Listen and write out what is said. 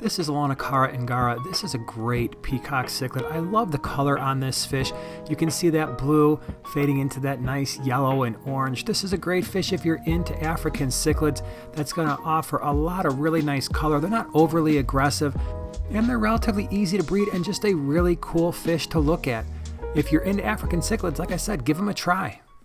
This is Aulonocara ngara. This is a great peacock cichlid. I love the color on this fish. You can see that blue fading into that nice yellow and orange. This is a great fish if you're into African cichlids. That's going to offer a lot of really nice color. They're not overly aggressive and they're relatively easy to breed and just a really cool fish to look at. If you're into African cichlids, like I said, give them a try.